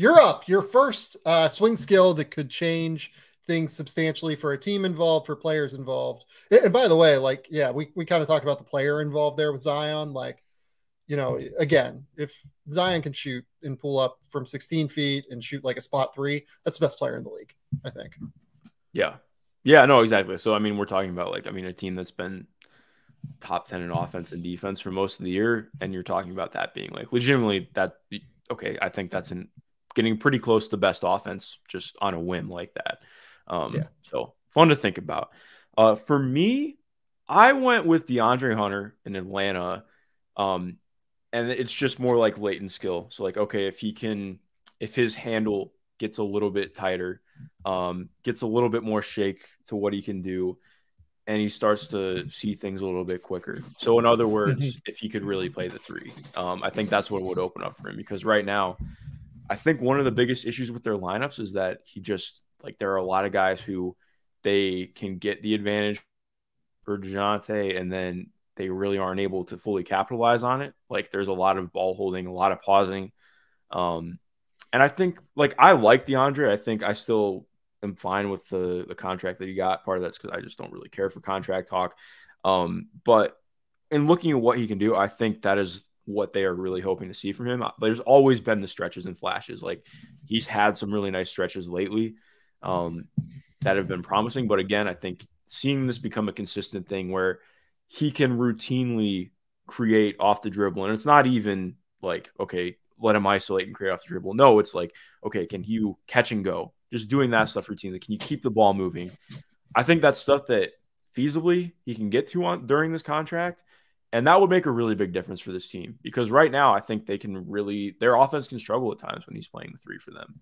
you're up. Your first uh, swing skill that could change things substantially for a team involved, for players involved. And by the way, like, yeah, we, we kind of talked about the player involved there with Zion. Like, you know, again, if Zion can shoot and pull up from 16 feet and shoot like a spot three, that's the best player in the league, I think. Yeah. Yeah, no, exactly. So, I mean, we're talking about like, I mean, a team that's been top 10 in offense and defense for most of the year. And you're talking about that being like legitimately that, okay, I think that's in getting pretty close to the best offense just on a whim like that. Um, yeah. So fun to think about. Uh, for me, I went with DeAndre Hunter in Atlanta. Um, and it's just more like latent skill. So like, okay, if he can, if his handle gets a little bit tighter, um, gets a little bit more shake to what he can do, and he starts to see things a little bit quicker. So in other words, if he could really play the three, um, I think that's what would open up for him because right now, I think one of the biggest issues with their lineups is that he just like there are a lot of guys who they can get the advantage for Dejounte and then they really aren't able to fully capitalize on it. Like there's a lot of ball holding, a lot of pausing. Um, and I think like I like DeAndre. I think I still am fine with the the contract that he got. Part of that's because I just don't really care for contract talk. Um, but in looking at what he can do, I think that is what they are really hoping to see from him. There's always been the stretches and flashes. Like he's had some really nice stretches lately um, that have been promising. But again, I think seeing this become a consistent thing where he can routinely create off the dribble. And it's not even like, okay, let him isolate and create off the dribble. No, it's like, okay, can you catch and go? Just doing that stuff routinely. Can you keep the ball moving? I think that's stuff that feasibly he can get to on during this contract. And that would make a really big difference for this team because right now I think they can really their offense can struggle at times when he's playing the three for them.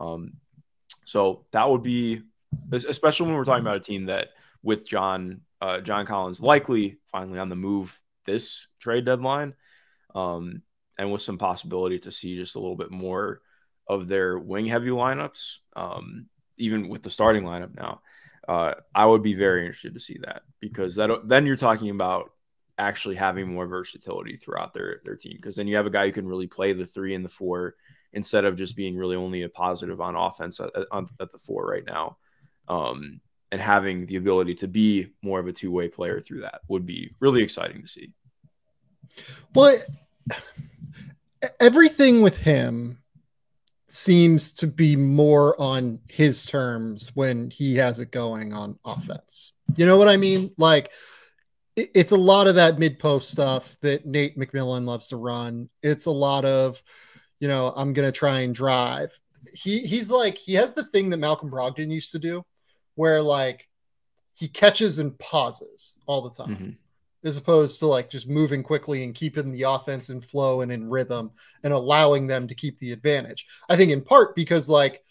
Um, so that would be especially when we're talking about a team that with John uh, John Collins likely finally on the move this trade deadline, um, and with some possibility to see just a little bit more of their wing heavy lineups, um, even with the starting lineup now. Uh, I would be very interested to see that because that then you're talking about actually having more versatility throughout their their team because then you have a guy who can really play the three and the four instead of just being really only a positive on offense at, at, the four right now. Um, and having the ability to be more of a two way player through that would be really exciting to see. Well, everything with him seems to be more on his terms when he has it going on offense. You know what I mean? Like, it's a lot of that mid post stuff that Nate McMillan loves to run. It's a lot of, you know, I'm going to try and drive. He he's like he has the thing that Malcolm Brogdon used to do where like he catches and pauses all the time. Mm-hmm. As opposed to like just moving quickly and keeping the offense in flow and in rhythm and allowing them to keep the advantage. I think in part because like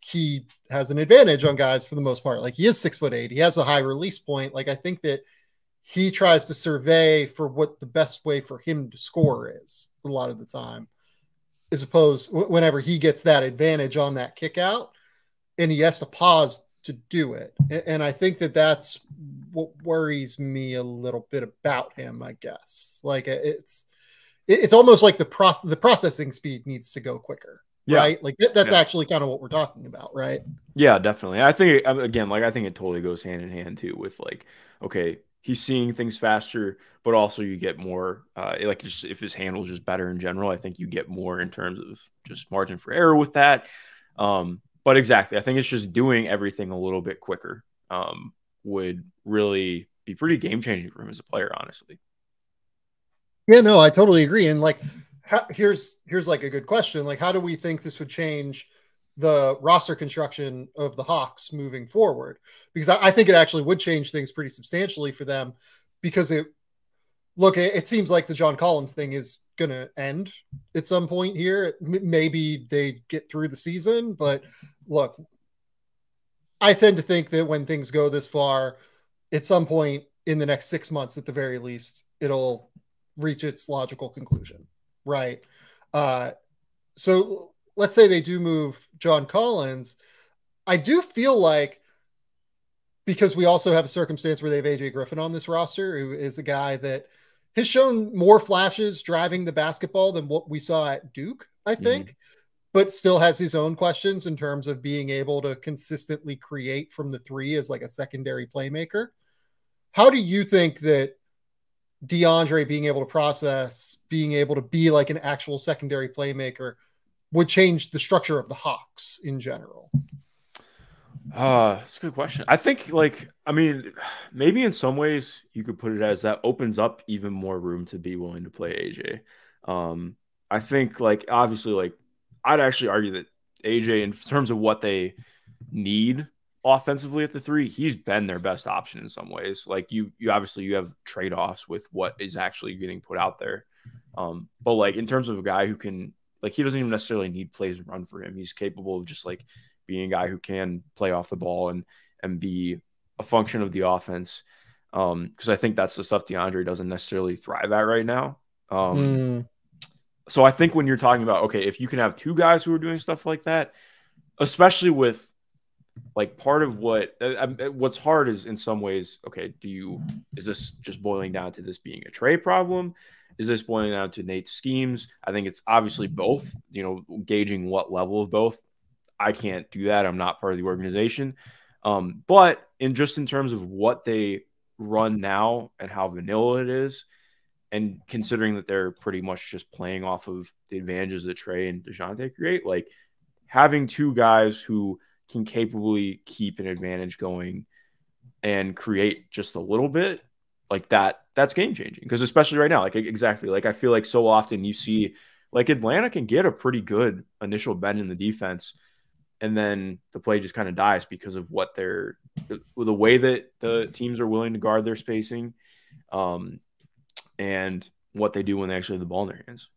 he has an advantage on guys for the most part. Like he is six foot eight, he has a high release point. Like I think that he tries to survey for what the best way for him to score is a lot of the time, as opposed whenever he gets that advantage on that kick out and he has to pause to do it. And I think that that's what worries me a little bit about him, I guess. Like uh, it's it's almost like the process the processing speed needs to go quicker. Yeah. Right. Like that's yeah. actually kind of what we're talking about, right? Yeah, definitely. I think again, like I think it totally goes hand in hand too with like, okay, he's seeing things faster, but also you get more uh, like just if his handle's just better in general, I think you get more in terms of just margin for error with that. Um, but exactly, I think it's just doing everything a little bit quicker um, would really be pretty game changing for him as a player, honestly. Yeah, no, I totally agree. And like, how, here's here's like a good question: like, how do we think this would change the roster construction of the Hawks moving forward? Because I, I think it actually would change things pretty substantially for them. Because it look, it, it seems like the John Collins thing is going to end at some point here. maybe they get through the season, but look, I tend to think that when things go this far, at some point in the next six months, at the very least, it'll reach its logical conclusion, right? Uh, so let's say they do move John Collins. I do feel like because we also have a circumstance where they have AJ Griffin on this roster, who is a guy that – has shown more flashes driving the basketball than what we saw at Duke, I mm-hmm. think. Mm-hmm. but still has his own questions in terms of being able to consistently create from the three as like a secondary playmaker. How do you think that DeAndre being able to process, being able to be like an actual secondary playmaker would change the structure of the Hawks in general? Uh, that's a good question. I think, like, I mean, maybe in some ways you could put it as that opens up even more room to be willing to play AJ. Um, I think, like, obviously, like, I'd actually argue that AJ, in terms of what they need offensively at the three, he's been their best option in some ways. Like, you, you obviously you have trade offs with what is actually getting put out there. Um, but like in terms of a guy who can, like, he doesn't even necessarily need plays to run for him. He's capable of just like being a guy who can play off the ball and and be a function of the offense. Um, because I think that's the stuff DeAndre doesn't necessarily thrive at right now. Um, mm. so I think when you're talking about okay, if you can have two guys who are doing stuff like that, especially with like part of what uh, um, uh, what's hard is in some ways okay do you is this just boiling down to this being a trade problem is this boiling down to nate's schemes i think it's obviously both you know gauging what level of both I can't do that. I'm not part of the organization. Um, but in just in terms of what they run now and how vanilla it is, and considering that they're pretty much just playing off of the advantages that Trae and DeJounte create, like having two guys who can capably keep an advantage going and create just a little bit like that, that's game changing. Because especially right now, like exactly, like I feel like so often you see like Atlanta can get a pretty good initial bend in the defense and then the play just kind of dies because of what they're the, the, way that the teams are willing to guard their spacing um, and what they do when they actually have the ball in their hands.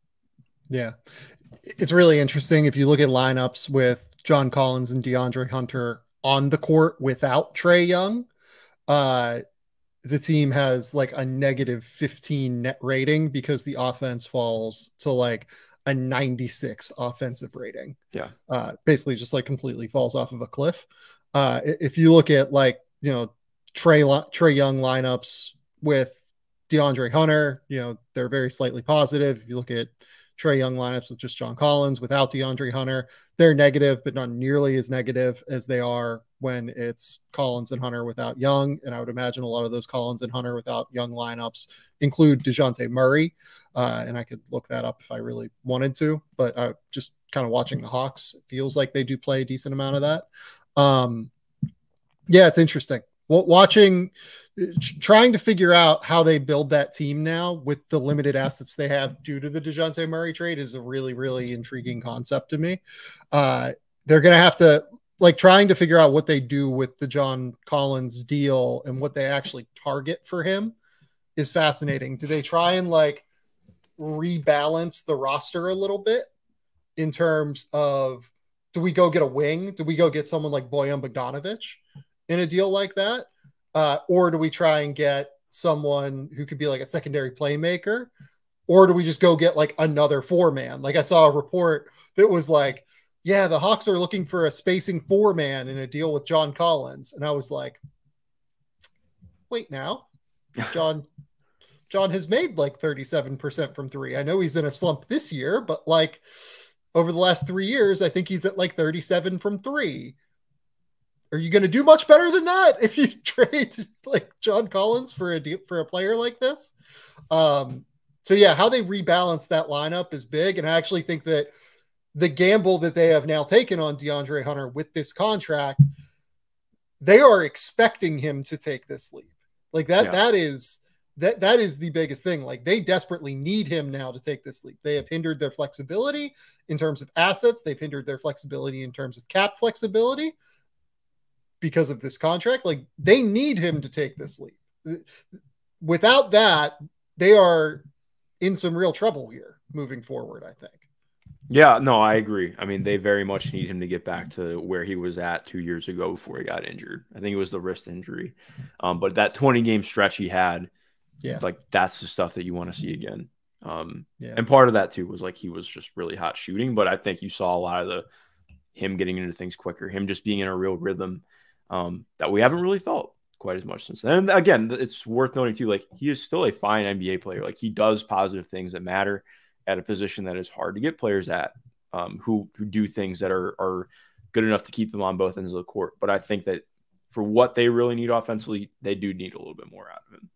Yeah. It's really interesting if you look at lineups with John Collins and DeAndre Hunter on the court without Trae Young. Uh, the team has like a negative 15 net rating because the offense falls to like a 96 offensive rating. Yeah. Uh, basically just like completely falls off of a cliff. Uh, if you look at like, you know, Trey, Trae Young lineups with DeAndre Hunter, you know, they're very slightly positive. If you look at Trae Young lineups with just John Collins without DeAndre Hunter, they're negative, but not nearly as negative as they are when it's Collins and Hunter without Young. And I would imagine a lot of those Collins and Hunter without Young lineups include DeJounte Murray. Uh, and I could look that up if I really wanted to, but uh, just kind of watching the Hawks, it feels like they do play a decent amount of that. Um, yeah, it's interesting. Well, watching, trying to figure out how they build that team now with the limited assets they have due to the DeJounte Murray trade is a really, really intriguing concept to me. Uh, they're going to have to like trying to figure out what they do with the John Collins deal and what they actually target for him is fascinating. Do they try and like rebalance the roster a little bit in terms of do we go get a wing? Do we go get someone like Bojan Bogdanovic in a deal like that? Uh, or do we try and get someone who could be like a secondary playmaker? Or do we just go get like another four man? Like I saw a report that was like, yeah, the Hawks are looking for a spacing four man in a deal with John Collins. And I was like, wait now, John. John has made like 37% from three. I know he's in a slump this year, but like over the last three years, I think he's at like 37 from three. Are you going to do much better than that if you trade like John Collins for a deal, for a player like this? Um, so yeah, how they rebalance that lineup is big, and I actually think that the gamble that they have now taken on DeAndre Hunter with this contract, they are expecting him to take this leap. Like that, yeah. that is that that is the biggest thing. Like they desperately need him now to take this leap. They have hindered their flexibility in terms of assets. They've hindered their flexibility in terms of cap flexibility because of this contract. Like they need him to take this leap. Without that, they are in some real trouble here moving forward, I think. Yeah, no, I agree. I mean, they very much need him to get back to where he was at two years ago before he got injured. I think it was the wrist injury. Um, but that 20 game stretch he had, yeah, like that's the stuff that you want to see again. Um, yeah. and part of that too was like he was just really hot shooting, but I think you saw a lot of the him getting into things quicker, him just being in a real rhythm um, that we haven't really felt quite as much since then. And again, it's worth noting too, like he is still a fine NBA player. Like he does positive things that matter at a position that is hard to get players at. um, who who do things that are are good enough to keep them on both ends of the court. But I think that for what they really need offensively, they do need a little bit more out of him.